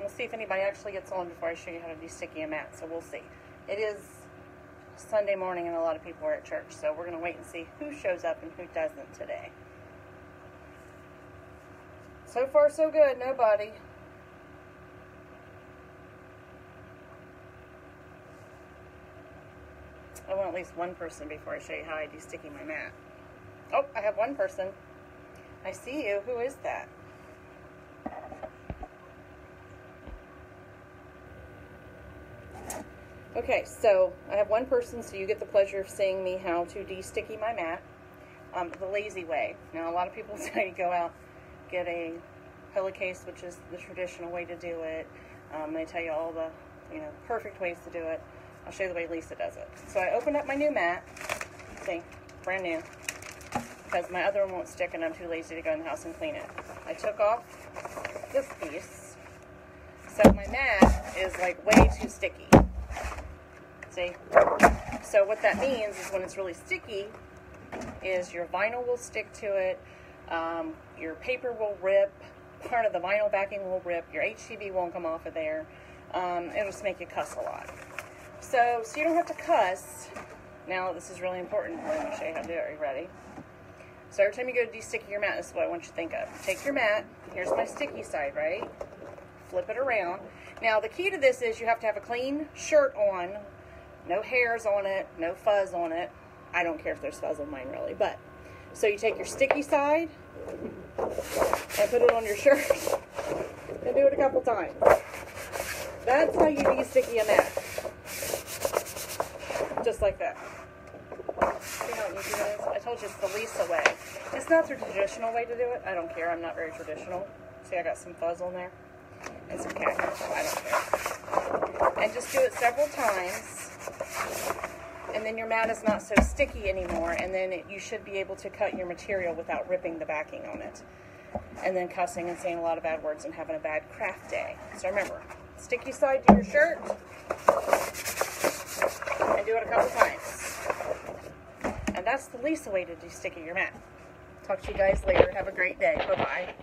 we'll see if anybody actually gets on before I show you how to de-sticky a mat. So we'll see. It is Sunday morning and a lot of people are at church, so we're going to wait and see who shows up and who doesn't today. So far, so good. Nobody. I want at least one person before I show you how I de-sticky my mat. Oh, I have one person. I see you. Who is that? Okay, so I have one person, so you get the pleasure of seeing me how to de-sticky my mat um, the lazy way. Now, a lot of people say go out, get a pillowcase, which is the traditional way to do it. Um, they tell you all the, you know, perfect ways to do it. I'll show you the way Lisa does it. So I opened up my new mat, see, brand new, because my other one won't stick and I'm too lazy to go in the house and clean it. I took off this piece, so my mat is like way too sticky. So what that means is when it's really sticky, is your vinyl will stick to it, um, your paper will rip, part of the vinyl backing will rip, your HTV won't come off of there. Um, it'll just make you cuss a lot. So, so you don't have to cuss. Now, this is really important. Let me show you how to do it. Are you ready? So every time you go to de-sticky your mat, this is what I want you to think of. Take your mat. Here's my sticky side, right? Flip it around. Now, the key to this is you have to have a clean shirt on. No hairs on it. No fuzz on it. I don't care if there's fuzz on mine, really. But, so you take your sticky side and put it on your shirt and do it a couple times. That's how you de-sticky a mat just like that. See how easy it is? I told you it's the Lisa way. It's not the traditional way to do it. I don't care. I'm not very traditional. See, I got some fuzz on there and some cat I don't care. And just do it several times, then your mat is not so sticky anymore, and then it, you should be able to cut your material without ripping the backing on it. And then cussing and saying a lot of bad words and having a bad craft day. So remember, sticky side to your shirt, and do it a couple times. And that's the Lisa way to de-sticky your mat. Talk to you guys later. Have a great day. Bye-bye.